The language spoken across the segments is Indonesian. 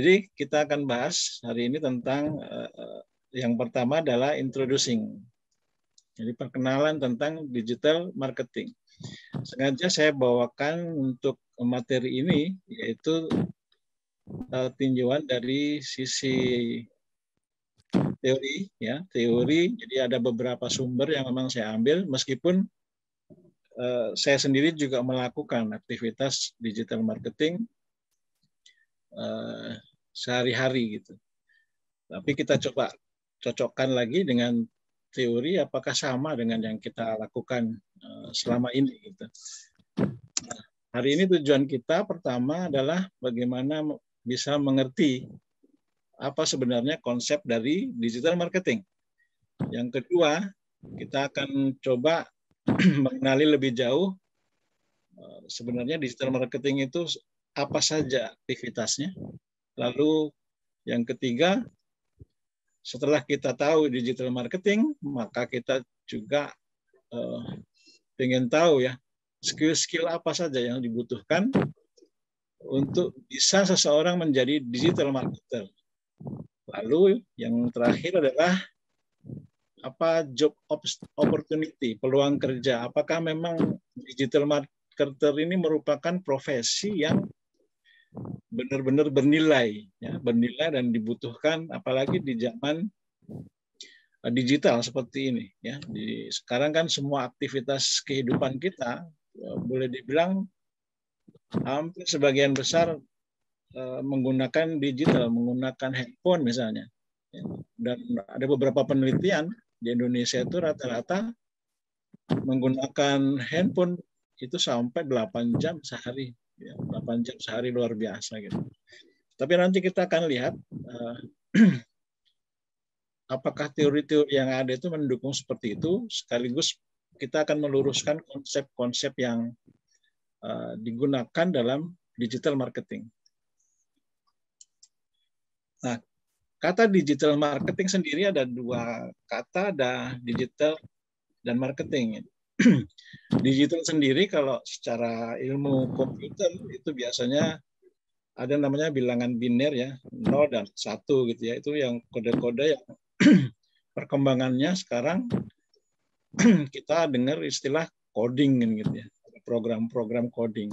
Jadi kita akan bahas hari ini tentang uh, yang pertama adalah introducing. Jadi perkenalan tentang digital marketing. Sengaja saya bawakan untuk materi ini yaitu uh, tinjauan dari sisi teori ya teori jadi ada beberapa sumber yang memang saya ambil meskipun uh, saya sendiri juga melakukan aktivitas digital marketing uh, sehari-hari gitu tapi kita coba cocokkan lagi dengan teori apakah sama dengan yang kita lakukan uh, selama ini gitu nah, hari ini tujuan kita pertama adalah bagaimana bisa mengerti apa sebenarnya konsep dari digital marketing. Yang kedua, kita akan coba mengenali lebih jauh eh, sebenarnya digital marketing itu apa saja aktivitasnya. Lalu yang ketiga, setelah kita tahu digital marketing, maka kita juga uh, ingin tahu ya skill-skill apa saja yang dibutuhkan untuk bisa seseorang menjadi digital marketer. Lalu yang terakhir adalah apa job opportunity, peluang kerja. Apakah memang digital marketer ini merupakan profesi yang benar-benar bernilai, ya, bernilai dan dibutuhkan, apalagi di zaman eh, digital seperti ini. Ya, di sekarang kan semua aktivitas kehidupan kita eh, boleh dibilang hampir sebagian besar Eh, menggunakan digital, menggunakan handphone misalnya. Ya, dan ada beberapa penelitian di Indonesia itu rata-rata menggunakan handphone itu sampai 8 jam sehari. Ya, 8 jam sehari luar biasa gitu. Tapi nanti kita akan lihat uh, apakah teori-teori yang ada itu mendukung seperti itu sekaligus kita akan meluruskan konsep-konsep yang uh, digunakan dalam digital marketing. Nah, kata digital marketing sendiri ada dua kata, ada digital dan marketing. digital sendiri kalau secara ilmu komputer itu biasanya ada namanya bilangan biner ya, 0 dan 1 gitu ya. Itu yang kode-kode yang perkembangannya sekarang kita dengar istilah coding gitu ya, program-program coding.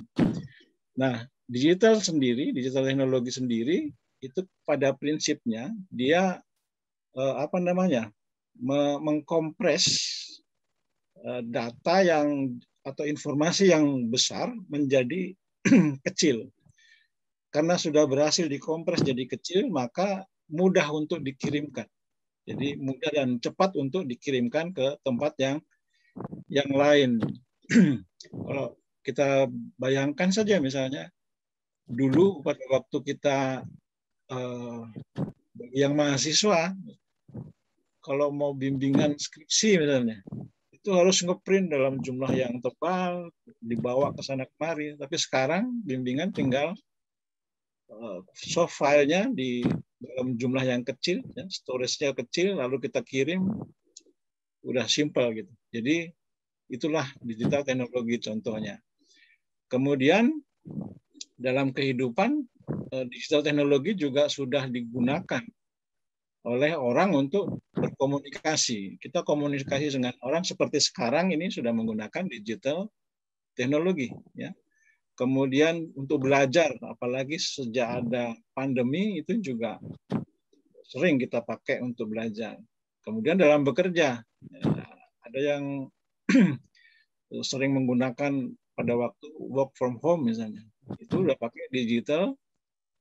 Nah, digital sendiri, digital teknologi sendiri itu pada prinsipnya dia eh, apa namanya mengkompres data yang atau informasi yang besar menjadi kecil. Karena sudah berhasil dikompres jadi kecil, maka mudah untuk dikirimkan. Jadi mudah dan cepat untuk dikirimkan ke tempat yang yang lain. Kalau kita bayangkan saja misalnya dulu pada waktu kita uh, yang mahasiswa kalau mau bimbingan skripsi misalnya itu harus ngeprint dalam jumlah yang tebal dibawa ke sana kemari. Tapi sekarang bimbingan tinggal uh, soft filenya di dalam jumlah yang kecil ya, storage-nya kecil lalu kita kirim udah simple gitu. Jadi itulah digital teknologi contohnya. Kemudian dalam kehidupan Eh, digital teknologi juga sudah digunakan oleh orang untuk berkomunikasi. Kita komunikasi dengan orang seperti sekarang ini sudah menggunakan digital teknologi ya. Kemudian untuk belajar apalagi sejak ada pandemi itu juga sering kita pakai untuk belajar. Kemudian dalam bekerja ya, ada yang sering menggunakan pada waktu work from home misalnya. Itu udah pakai digital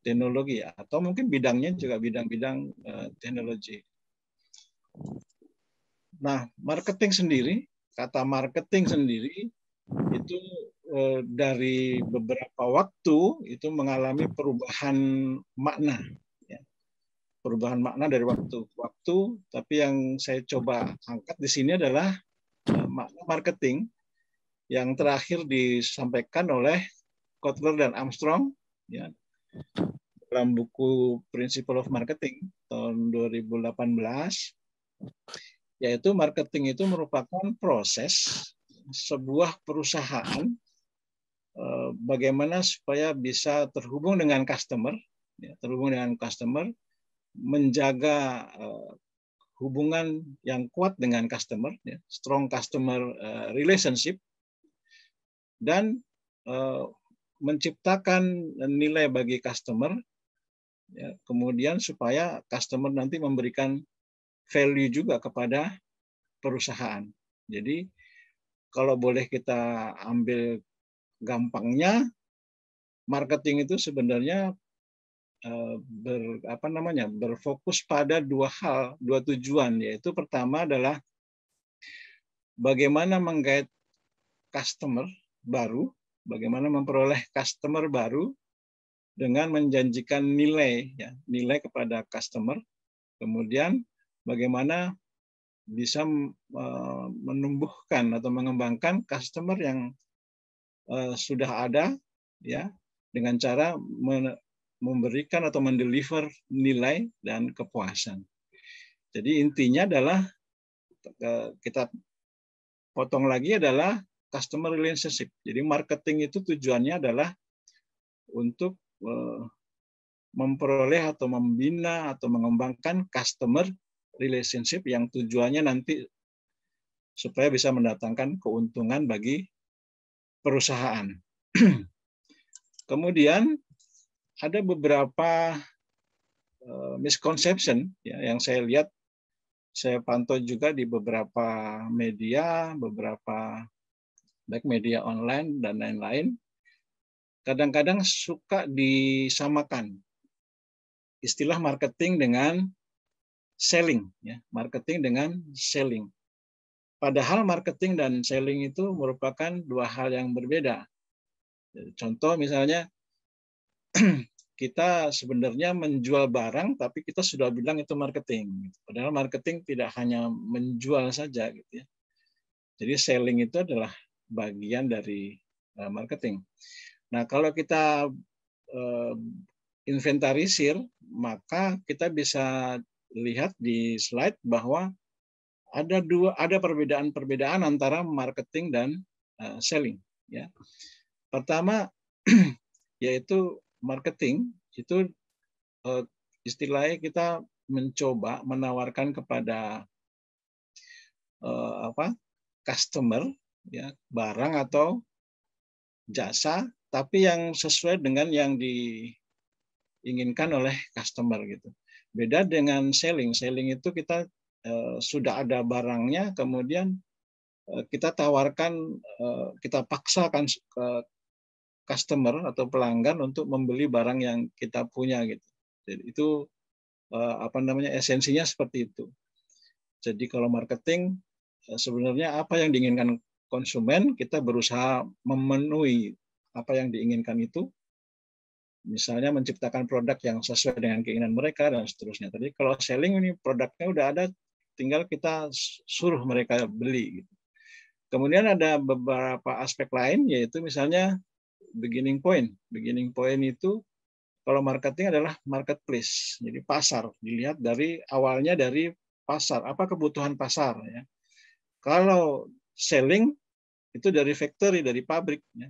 teknologi ya atau mungkin bidangnya juga bidang-bidang uh, teknologi. Nah, marketing sendiri, kata marketing sendiri itu uh, dari beberapa waktu itu mengalami perubahan makna ya. Perubahan makna dari waktu ke waktu, tapi yang saya coba angkat di sini adalah uh, makna marketing yang terakhir disampaikan oleh Kotler dan Armstrong ya dalam buku Principle of Marketing tahun 2018 yaitu marketing itu merupakan proses sebuah perusahaan eh, bagaimana supaya bisa terhubung dengan customer ya, terhubung dengan customer, menjaga uh, hubungan yang kuat dengan customer, ya, strong customer uh, relationship, dan menciptakan nilai bagi customer, ya, kemudian supaya customer nanti memberikan value juga kepada perusahaan. Jadi kalau boleh kita ambil gampangnya, marketing itu sebenarnya eh, ber, apa namanya berfokus pada dua hal, dua tujuan yaitu pertama adalah bagaimana menggait customer baru, bagaimana memperoleh customer baru dengan menjanjikan nilai ya, nilai kepada customer. Kemudian bagaimana bisa eh, menumbuhkan atau mengembangkan customer yang eh, sudah ada ya dengan cara memberikan atau mendeliver nilai dan kepuasan. Jadi intinya adalah eh, kita potong lagi adalah customer relationship. Jadi marketing itu tujuannya adalah untuk memperoleh atau membina atau mengembangkan customer relationship yang tujuannya nanti supaya bisa mendatangkan keuntungan bagi perusahaan. Kemudian ada beberapa eh, misconception ya, yang saya lihat, saya pantau juga di beberapa media, beberapa baik media online dan lain-lain. Kadang-kadang suka disamakan istilah marketing dengan selling, ya, marketing dengan selling. Padahal marketing dan selling itu merupakan dua hal yang berbeda. Contoh misalnya kita sebenarnya menjual barang tapi kita sudah bilang itu marketing. Padahal marketing tidak hanya menjual saja gitu ya. Jadi selling itu adalah bagian dari eh, marketing. Nah, kalau kita eh, inventarisir, maka kita bisa lihat di slide bahwa ada dua ada perbedaan-perbedaan antara marketing dan uh, selling ya. Pertama yaitu marketing itu uh, istilahnya kita mencoba menawarkan kepada uh, apa customer ya barang atau jasa tapi yang sesuai dengan yang diinginkan oleh customer gitu. Beda dengan selling. Selling itu kita uh, sudah ada barangnya, kemudian uh, kita tawarkan, uh, kita paksakan ke customer atau pelanggan untuk membeli barang yang kita punya gitu. Jadi itu apa namanya esensinya seperti itu. Jadi kalau marketing sebenarnya apa yang diinginkan konsumen kita berusaha memenuhi apa yang diinginkan itu misalnya menciptakan produk yang sesuai dengan keinginan mereka dan seterusnya. Tadi kalau selling ini produknya udah ada, tinggal kita suruh mereka beli. Gitu. Kemudian ada beberapa aspek lain, yaitu misalnya beginning point. Beginning point itu kalau marketing adalah marketplace, jadi pasar. Dilihat dari awalnya dari pasar, apa kebutuhan pasar. Ya. Kalau selling itu dari factory, dari pabrik. Ya.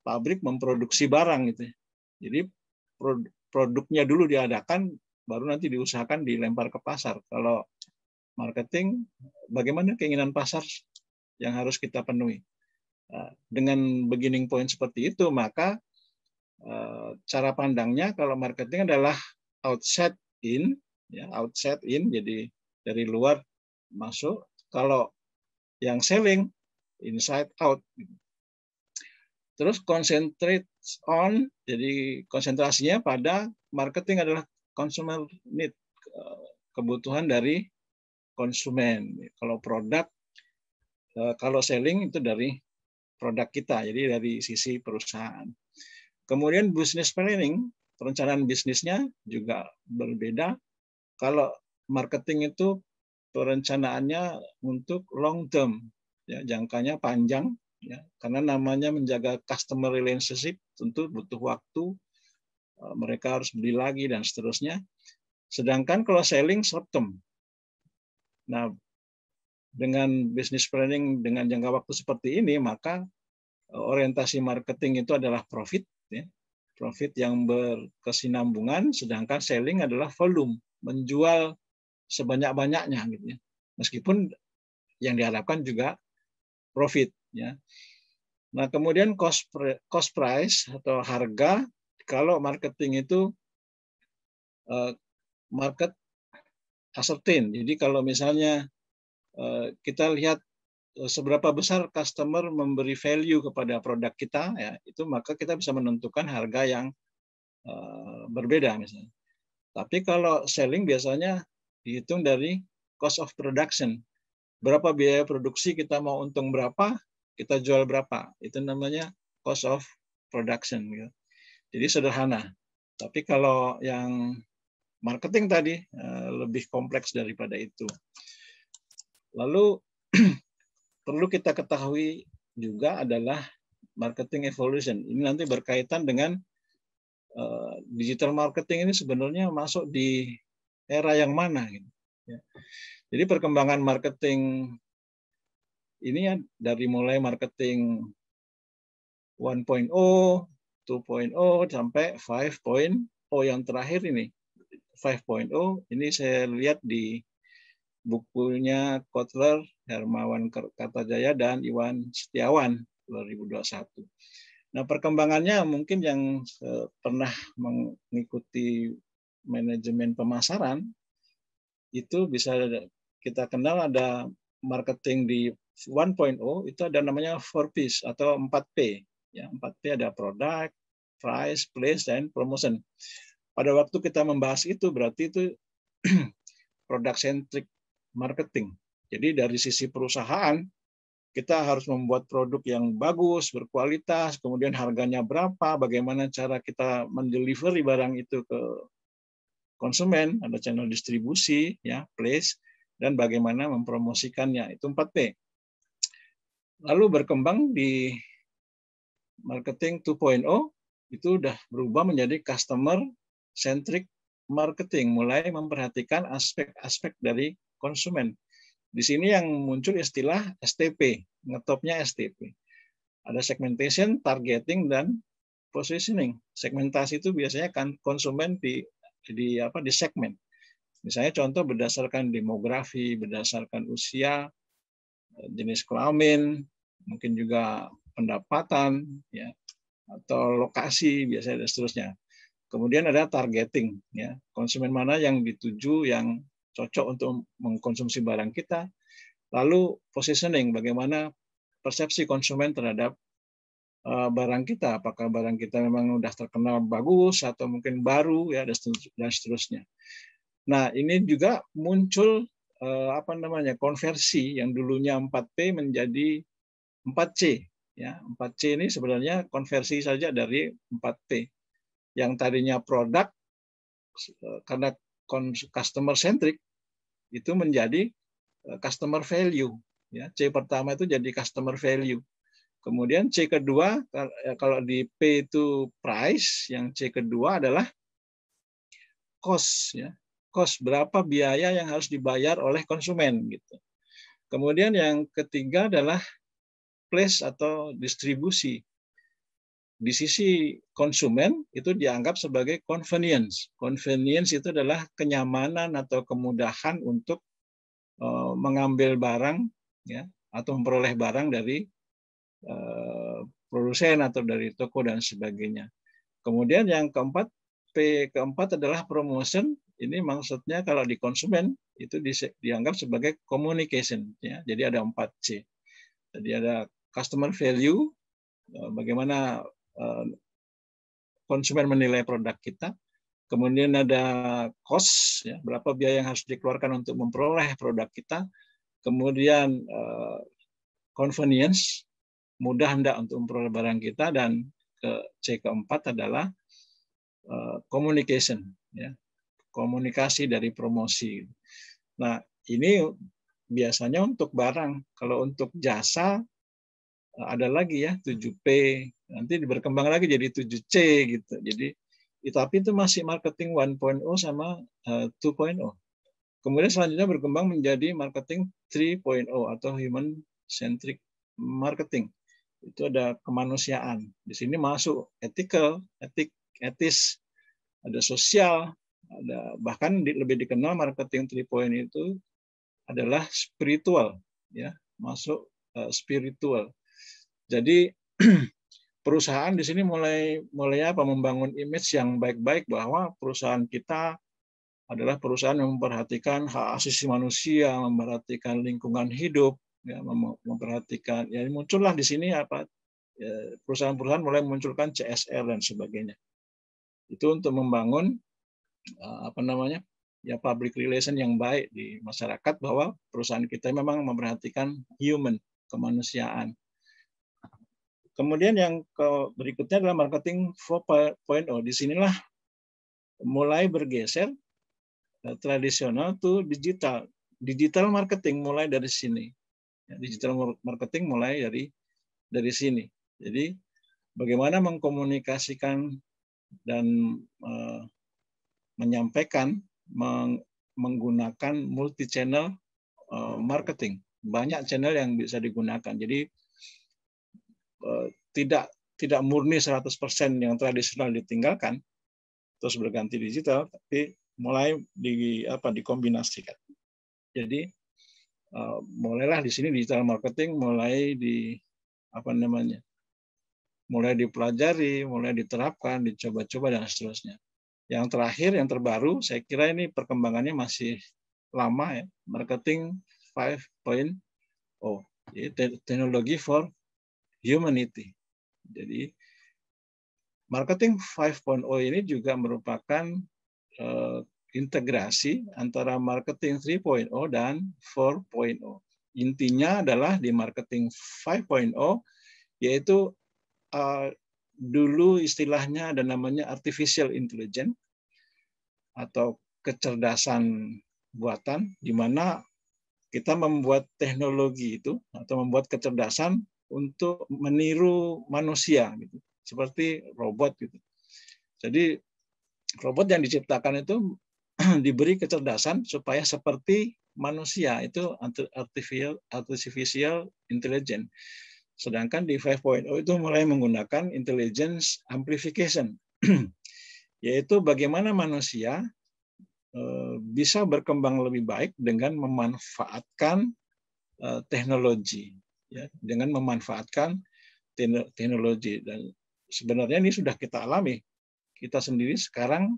Pabrik memproduksi barang gitu. Ya. Jadi produknya dulu diadakan, baru nanti diusahakan dilempar ke pasar. Kalau marketing, bagaimana keinginan pasar yang harus kita penuhi? Nah, dengan beginning point seperti itu, maka eh, cara pandangnya kalau marketing adalah outside in, ya outside in, jadi dari luar masuk. Kalau yang selling inside out. Terus concentrate on, jadi konsentrasinya pada marketing adalah consumer need, eh, kebutuhan dari konsumen. Kalau produk, eh, kalau selling itu dari produk kita, jadi dari sisi perusahaan. Kemudian business planning, perencanaan bisnisnya juga berbeda. Kalau marketing itu perencanaannya untuk long term, ya, jangkanya panjang, ya karena namanya menjaga customer relationship tentu butuh waktu eh, mereka harus beli lagi dan seterusnya. Sedangkan kalau selling short term. Nah dengan business planning dengan jangka waktu seperti ini maka eh, orientasi marketing itu adalah profit ya. Profit yang berkesinambungan, sedangkan selling adalah volume, menjual sebanyak-banyaknya gitu ya. Meskipun yang diharapkan juga profit ya. Nah, kemudian cost cost price atau harga kalau marketing itu uh, market ascertain. Jadi kalau misalnya uh, kita lihat Eh, seberapa besar customer memberi value kepada produk kita ya itu maka kita bisa menentukan harga yang berbeda misalnya. Tapi kalau selling biasanya dihitung dari cost of production. Berapa biaya produksi kita mau untung berapa, kita jual berapa. Itu namanya cost of production gitu. Jadi sederhana. Tapi kalau yang marketing tadi uh, lebih kompleks daripada itu. Lalu perlu kita ketahui juga adalah marketing evolution. Ini nanti berkaitan dengan uh, digital marketing ini sebenarnya masuk di era yang mana. Gitu. Ya. Jadi perkembangan marketing ini ya dari mulai marketing 1.0, 2.0 sampai 5.0 yang terakhir ini. 5.0 ini saya lihat di bukunya Kotler, Hermawan Kartajaya, dan Iwan Setiawan 2021. Nah, perkembangannya mungkin yang eh, pernah mengikuti manajemen pemasaran itu bisa kita kenal ada marketing di 1.0 itu ada namanya 4Ps atau 4P. Ya, 4P ada product, price, place, dan promotion. Pada waktu kita membahas itu berarti itu product centric marketing. Jadi dari sisi perusahaan kita harus membuat produk yang bagus, berkualitas, kemudian harganya berapa, bagaimana cara kita mendelivery barang itu ke konsumen, ada channel distribusi, ya, place, dan bagaimana mempromosikannya. Itu 4P. Lalu berkembang di marketing 2.0 itu sudah berubah menjadi customer centric marketing, mulai memperhatikan aspek-aspek dari konsumen. Di sini yang muncul istilah STP, ngetopnya STP. Ada segmentation, targeting, dan positioning. Segmentasi itu biasanya kan konsumen di di apa di segmen. Misalnya contoh berdasarkan demografi, berdasarkan usia, jenis kelamin, mungkin juga pendapatan, ya, atau lokasi biasanya dan seterusnya. Kemudian ada targeting, ya konsumen mana yang dituju yang cocok untuk mengkonsumsi barang kita. Lalu positioning, bagaimana persepsi konsumen terhadap eh, barang kita, apakah barang kita memang sudah terkenal bagus atau mungkin baru ya dan seterusnya. Nah, ini juga muncul apa namanya konversi yang dulunya 4P menjadi 4C ya 4C ini sebenarnya konversi saja dari 4P yang tadinya produk eh, karena customer centric itu menjadi eh, customer value. Ya C pertama itu jadi customer value. Kemudian C kedua eh, kalau di P itu price yang C kedua adalah cost ya cost berapa biaya yang harus dibayar oleh konsumen gitu kemudian yang ketiga adalah place atau distribusi di sisi konsumen itu dianggap sebagai convenience. Convenience itu adalah kenyamanan atau kemudahan untuk uh, mengambil barang ya atau memperoleh barang dari uh, produsen atau dari toko dan sebagainya. Kemudian yang keempat P keempat adalah promotion. Ini maksudnya kalau di konsumen itu dianggap sebagai communication ya. Jadi ada 4C. Jadi ada customer value, eh, bagaimana Eh, konsumen menilai produk kita. Kemudian ada cost, ya, berapa biaya yang harus dikeluarkan untuk memperoleh produk kita. Kemudian uh, convenience, mudah hendak untuk memperoleh barang kita. Dan ke C keempat adalah communication, ya, komunikasi dari promosi. Nah, ini biasanya untuk barang. Kalau untuk jasa ada lagi ya 7P nanti berkembang lagi jadi 7C gitu. Jadi tapi itu masih marketing 1.0 sama 2.0 eh, kemudian selanjutnya berkembang menjadi marketing 3.0 atau human centric marketing. Itu ada kemanusiaan. Di sini masuk ethical etik etis, ada sosial, ada bahkan di, lebih dikenal marketing 3 point itu adalah spiritual ya masuk uh, spiritual jadi perusahaan di sini mulai mulai apa membangun image yang baik-baik bahwa perusahaan kita adalah perusahaan yang memperhatikan hak asasi manusia, memperhatikan lingkungan hidup, ya, memperhatikan ya muncullah di sini apa ya, perusahaan-perusahaan mulai munculkan CSR dan sebagainya. Itu untuk membangun apa namanya ya public relation yang baik di masyarakat bahwa perusahaan kita memang memperhatikan human kemanusiaan. Kemudian yang ke berikutnya adalah marketing 4.0. Di sinilah mulai bergeser eh, tradisional to digital. Digital marketing mulai dari sini. Ya, digital marketing mulai dari dari sini. Jadi bagaimana mengkomunikasikan dan uh, menyampaikan menggunakan multi channel eh, marketing. Banyak channel yang bisa digunakan. Jadi eh, tidak tidak murni 100% yang tradisional ditinggalkan terus berganti digital tapi mulai di apa dikombinasikan. Jadi eh, mulailah di sini digital marketing mulai di apa namanya? mulai dipelajari, mulai diterapkan, dicoba-coba dan seterusnya. Yang terakhir, yang terbaru, saya kira ini perkembangannya masih lama ya, marketing 5.0, teknologi for humanity. Jadi marketing 5.0 ini juga merupakan uh, integrasi antara marketing 3.0 dan 4.0. Intinya adalah di marketing 5.0 yaitu uh, dulu istilahnya ada namanya artificial intelligence atau kecerdasan buatan di mana kita membuat teknologi itu atau membuat kecerdasan untuk meniru manusia gitu. Seperti robot gitu. Jadi robot yang diciptakan itu diberi kecerdasan supaya seperti manusia itu artificial artificial intelligence. Sedangkan di 5.0 itu mulai menggunakan intelligence amplification, yaitu bagaimana manusia eh, bisa berkembang lebih baik dengan memanfaatkan eh, teknologi, ya, dengan memanfaatkan teknologi. Dan sebenarnya ini sudah kita alami. Kita sendiri sekarang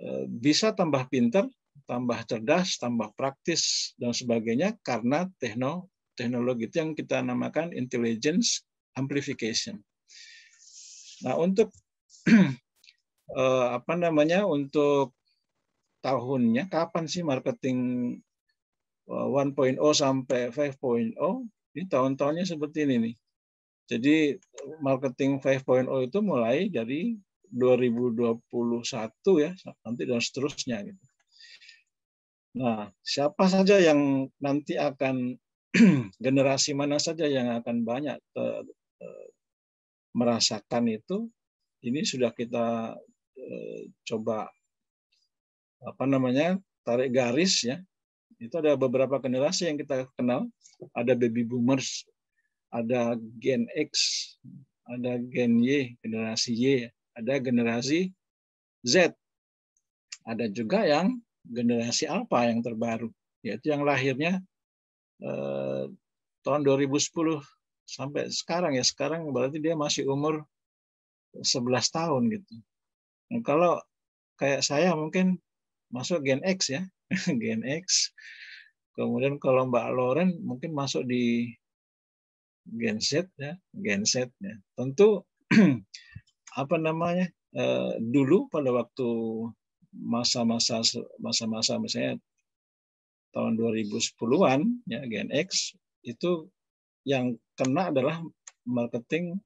eh, bisa tambah pinter, tambah cerdas, tambah praktis dan sebagainya karena teknologi teknologi itu yang kita namakan intelligence amplification. Nah, untuk eh, apa namanya? Untuk tahunnya kapan sih marketing 1.0 eh, sampai 5.0? Ini tahun-tahunnya seperti ini nih. Jadi marketing 5.0 itu mulai dari 2021 ya, nanti dan seterusnya gitu. Nah, siapa saja yang nanti akan generasi mana saja yang akan banyak merasakan itu ini sudah kita eh, coba apa namanya tarik garis ya. Itu ada beberapa generasi yang kita kenal. Ada baby boomers ada gen X ada gen Y generasi Y ada generasi Z. Ada juga yang generasi alpha yang terbaru yaitu yang lahirnya eh, tahun 2010 sampai sekarang ya. Sekarang berarti dia masih umur 11 tahun gitu. Nah, kalau kayak saya mungkin masuk Gen X ya, Gen X. Kemudian kalau Mbak Loren mungkin masuk di Gen Z ya, Gen Z ya. Tentu apa namanya? Eh, dulu pada waktu masa-masa masa-masa misalnya tahun 2010-an ya Gen X itu yang kena adalah marketing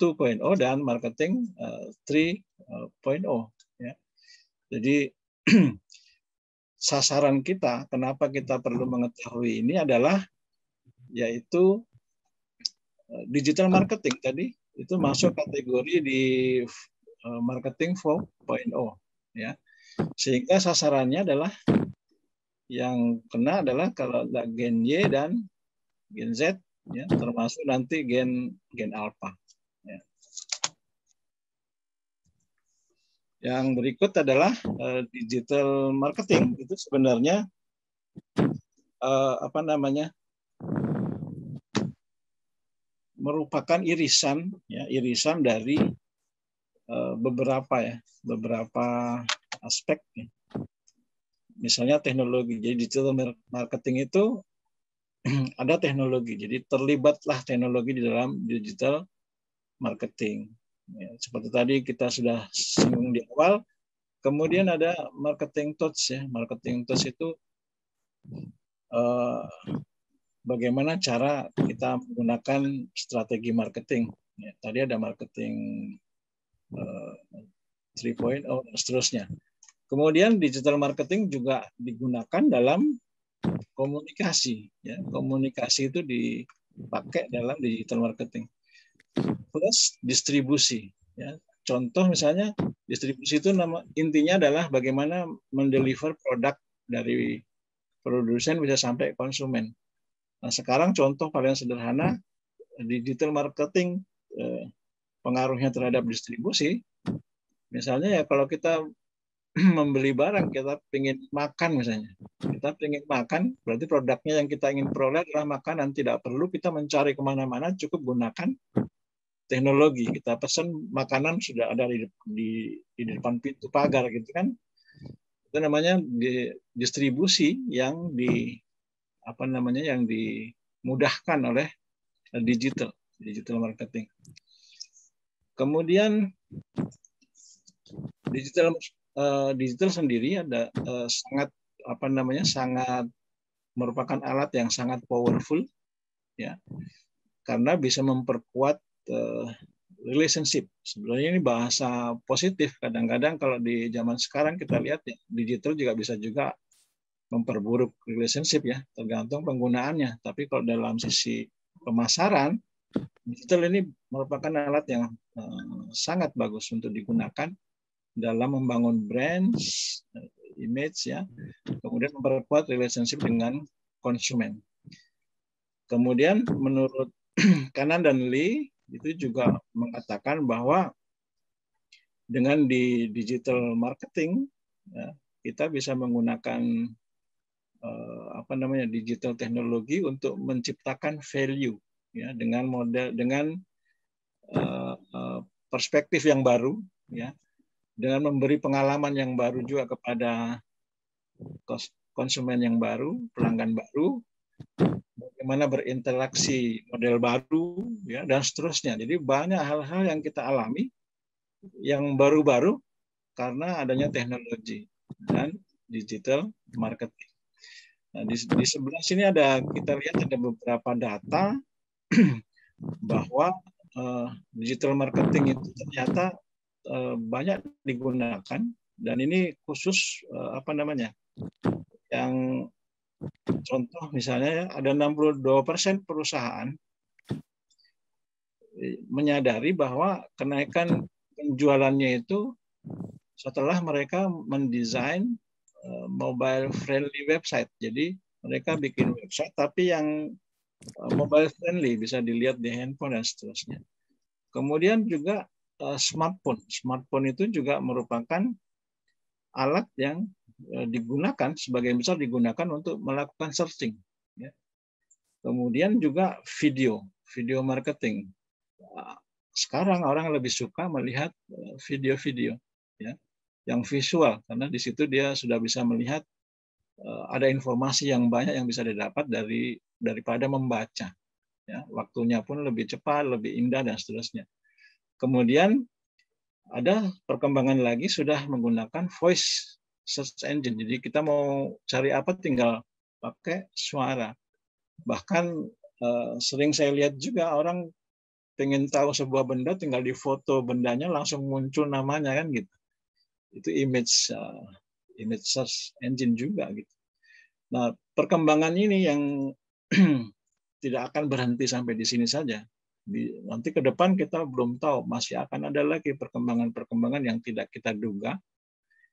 2.0 dan marketing uh, 3.0 ya. Jadi sasaran kita kenapa kita perlu mengetahui ini adalah yaitu uh, digital marketing tadi itu masuk kategori di marketing 4.0 ya. Sehingga sasarannya adalah yang kena adalah kalau gen Y dan gen Z ya termasuk nanti gen gen alpha Yang berikut adalah uh, digital marketing. Itu sebenarnya uh, apa namanya? merupakan irisan ya irisan dari uh, beberapa ya beberapa aspek ya. misalnya teknologi jadi digital marketing itu ada teknologi jadi terlibatlah teknologi di dalam digital marketing ya, seperti tadi kita sudah singgung di awal kemudian ada marketing touch ya marketing touch itu uh, bagaimana cara kita menggunakan strategi marketing. Ya, tadi ada marketing eh, 3.0 dan seterusnya. Kemudian digital marketing juga digunakan dalam komunikasi. Ya, komunikasi itu dipakai dalam digital marketing. Plus distribusi. Ya. Contoh misalnya distribusi itu nama intinya adalah bagaimana mendeliver produk dari produsen bisa sampai konsumen. Nah, sekarang contoh paling sederhana digital marketing eh, pengaruhnya terhadap distribusi. Misalnya ya kalau kita membeli barang, kita ingin makan misalnya. Kita ingin makan, berarti produknya yang kita ingin peroleh adalah makanan. Tidak perlu kita mencari ke mana-mana, cukup gunakan teknologi. Kita pesan makanan sudah ada di, di, di depan pintu pagar gitu kan. Itu namanya di, distribusi yang di apa namanya yang dimudahkan oleh digital digital marketing. Kemudian digital uh, digital sendiri ada uh, sangat apa namanya sangat merupakan alat yang sangat powerful ya karena bisa memperkuat relationship. Sebenarnya ini bahasa positif. Kadang-kadang kalau di zaman sekarang kita lihat ya, digital juga bisa juga memperburuk relationship ya, tergantung penggunaannya. Tapi kalau dalam sisi pemasaran, digital ini merupakan alat yang uh, sangat bagus untuk digunakan dalam membangun brand, eh, image ya, kemudian memperkuat relationship dengan konsumen. Kemudian menurut Kanan dan Lee itu juga mengatakan bahwa dengan di digital marketing ya, kita bisa menggunakan Eh, apa namanya digital teknologi untuk menciptakan value ya dengan model dengan uh, uh, perspektif yang baru ya dengan memberi pengalaman yang baru juga kepada konsumen yang baru pelanggan baru bagaimana berinteraksi model baru ya dan seterusnya. Jadi banyak hal-hal yang kita alami yang baru-baru karena adanya teknologi dan digital marketing. Nah, di, di sebelah sini ada kita lihat ada beberapa data bahwa uh, digital marketing itu ternyata uh, banyak digunakan dan ini khusus uh, apa namanya yang contoh misalnya ada 62% perusahaan menyadari bahwa kenaikan penjualannya itu setelah mereka mendesain Eh, mobile friendly website. Jadi mereka bikin website tapi yang eh, mobile friendly bisa dilihat di handphone dan seterusnya. Kemudian juga eh, smartphone. Smartphone itu juga merupakan alat yang digunakan sebagian besar digunakan untuk melakukan searching. Ya. Kemudian juga video, video marketing. Sekarang orang lebih suka melihat video-video. Ya yang visual karena di situ dia sudah bisa melihat uh, ada informasi yang banyak yang bisa didapat dari daripada membaca. Ya, waktunya pun lebih cepat, lebih indah dan seterusnya. Kemudian ada perkembangan lagi sudah menggunakan voice search engine. Jadi kita mau cari apa tinggal pakai suara. Bahkan uh, sering saya lihat juga orang pengen tahu sebuah benda tinggal di foto bendanya langsung muncul namanya kan gitu itu image uh, image search engine juga gitu. Nah, perkembangan ini yang tidak akan berhenti sampai di sini saja. Di, nanti ke depan kita belum tahu masih akan ada lagi perkembangan-perkembangan yang tidak kita duga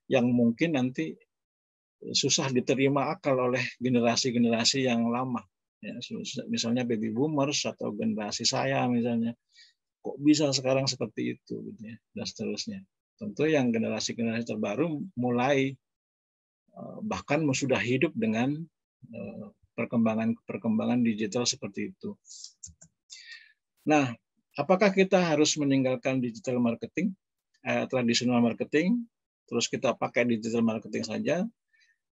yang mungkin nanti susah diterima akal oleh generasi-generasi yang lama. Ya, misalnya baby boomers atau generasi saya misalnya, kok bisa sekarang seperti itu, gitu ya, dan seterusnya. tentu yang generasi-generasi terbaru mulai eh, bahkan sudah hidup dengan perkembangan-perkembangan digital seperti itu. Nah, apakah kita harus meninggalkan digital marketing, eh, tradisional marketing, terus kita pakai digital marketing saja?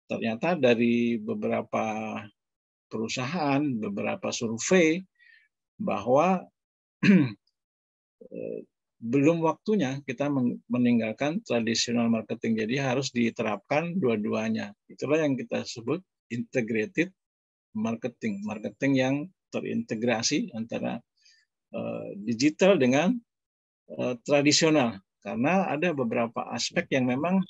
Ternyata dari beberapa perusahaan, beberapa survei bahwa eh, belum waktunya kita meninggalkan tradisional marketing. Jadi harus diterapkan dua-duanya. Itulah yang kita sebut integrated marketing, marketing yang terintegrasi antara uh, digital dengan uh, tradisional. Karena ada beberapa aspek yang memang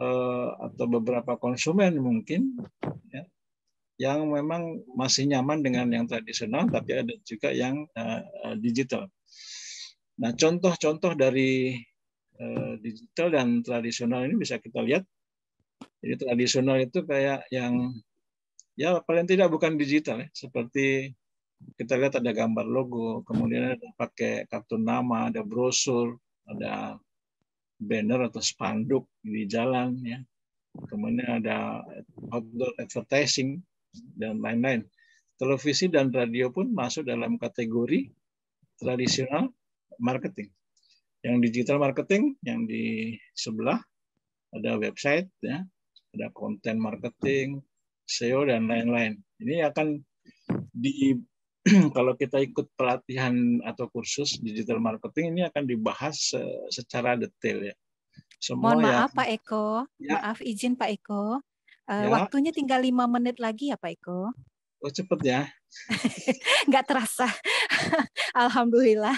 uh, atau beberapa konsumen mungkin ya, yang memang masih nyaman dengan yang tradisional, tapi ada juga yang uh, digital. Nah, contoh-contoh dari uh, digital dan tradisional ini bisa kita lihat. Jadi tradisional itu kayak yang ya paling tidak bukan digital ya, seperti kita lihat ada gambar logo, kemudian ada pakai kartu nama, ada brosur, ada banner atau spanduk di jalan ya. Kemudian ada outdoor advertising dan lain-lain. Televisi dan radio pun masuk dalam kategori tradisional marketing. Yang digital marketing yang di sebelah ada website ya, ada konten marketing, SEO dan lain-lain. Ini akan di kalau kita ikut pelatihan atau kursus digital marketing ini akan dibahas secara detail ya. Semua Mohon maaf yang, Pak Eko, ya. maaf izin Pak Eko. Uh, ya. Waktunya tinggal lima menit lagi ya Pak Eko. Oh cepet ya. Nggak terasa. Alhamdulillah.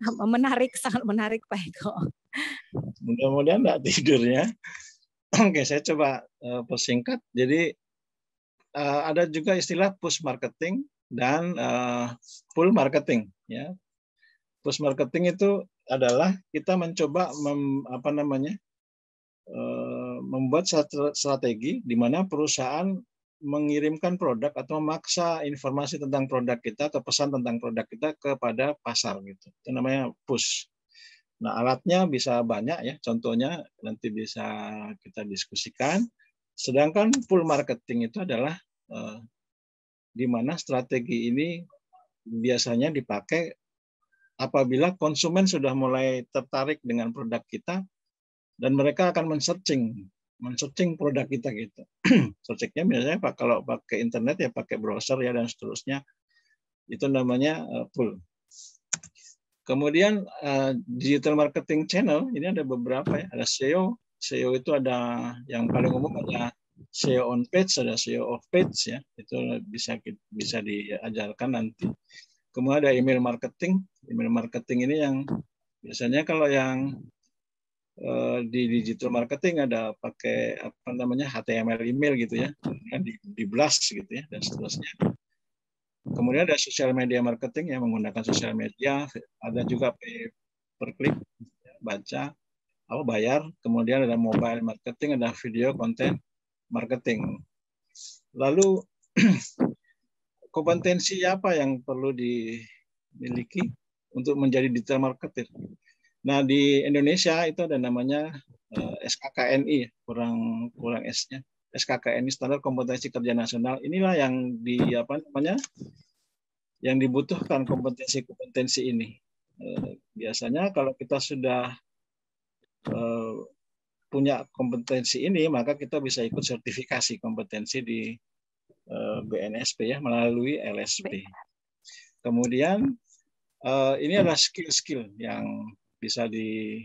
Menarik, sangat menarik Pak Eko. Mudah-mudahan nggak tidur ya. Oke, saya coba uh, persingkat. Jadi uh, ada juga istilah push marketing dan uh, pull marketing. Ya, push marketing itu adalah kita mencoba mem, apa namanya uh, membuat strategi di mana perusahaan mengirimkan produk atau memaksa informasi tentang produk kita atau pesan tentang produk kita kepada pasar gitu. Itu namanya push. Nah, alatnya bisa banyak ya. Contohnya nanti bisa kita diskusikan. Sedangkan pull marketing itu adalah Eh, di mana strategi ini biasanya dipakai apabila konsumen sudah mulai tertarik dengan produk kita dan mereka akan men-searching men-searching produk kita gitu. Searchingnya biasanya Pak kalau pakai internet ya pakai browser ya dan seterusnya. Itu namanya uh, pull. Kemudian uh, digital marketing channel ini ada beberapa ya. Ada SEO. SEO itu ada yang paling umum ada SEO on page, ada SEO off page ya. Itu bisa bisa diajarkan nanti. Kemudian ada email marketing. Email marketing ini yang biasanya kalau yang uh, di digital marketing ada pakai apa namanya HTML email gitu ya, di, di blast gitu ya dan seterusnya. Kemudian ada social media marketing yang menggunakan sosial media, ada juga pay per klik, baca, apa bayar. Kemudian ada mobile marketing, ada video konten, marketing. Lalu kompetensi apa yang perlu dimiliki untuk menjadi digital marketer? Nah di Indonesia itu ada namanya eh, SKKNI, kurang kurang S-nya. SKKNI Standar Kompetensi Kerja Nasional. Inilah yang di apa namanya yang dibutuhkan kompetensi-kompetensi ini. Uh, biasanya kalau kita sudah uh, punya kompetensi ini, maka kita bisa ikut sertifikasi kompetensi di eh, BNSP ya melalui LSP. Kemudian eh, ini adalah skill-skill yang bisa di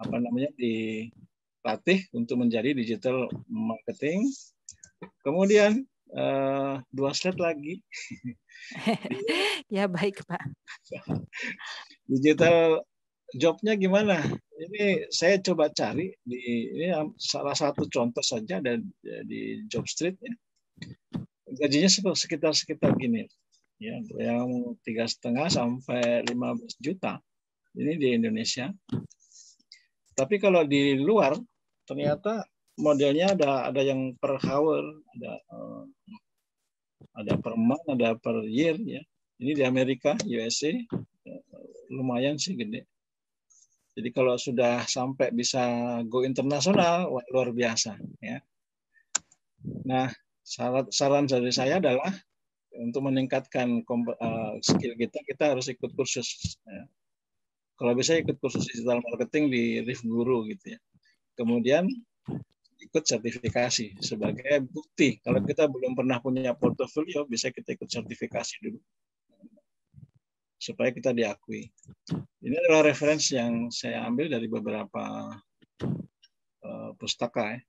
apa namanya dilatih untuk menjadi digital marketing. Kemudian eh, dua slide lagi. ya baik Pak. Digital jobnya gimana? Ini saya coba cari di ini salah satu contoh saja dan di job street ya. Gajinya sekitar sekitar gini, ya yang tiga setengah sampai 15 juta ini di Indonesia. Tapi kalau di luar ternyata modelnya ada ada yang per hour, ada uh, ada per month, ada per year ya. Ini di Amerika, USA, lumayan sih gede. Jadi kalau sudah sampai bisa go internasional, luar biasa. Ya. Nah, saran, dari saya adalah untuk meningkatkan uh, skill kita, kita harus ikut kursus. Ya. Kalau bisa ikut kursus digital marketing di Rif Guru gitu ya. Kemudian ikut sertifikasi sebagai bukti. Kalau kita belum pernah punya portofolio, bisa kita ikut sertifikasi dulu supaya kita diakui. Ini adalah referensi yang saya ambil dari beberapa uh, pustaka. Ya.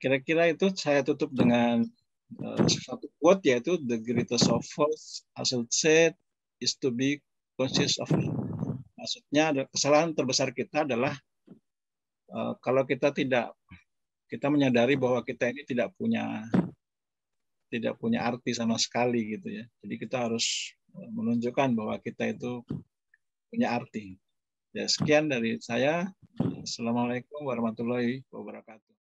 Kira-kira itu saya tutup dengan uh, satu quote yaitu the greatest of all, as said, is to be conscious of. Maksudnya kesalahan terbesar kita adalah uh, kalau kita tidak kita menyadari bahwa kita ini tidak punya tidak punya arti sama sekali gitu ya. Jadi kita harus menunjukkan bahwa kita itu punya arti. Ya, sekian dari saya. Assalamualaikum warahmatullahi wabarakatuh.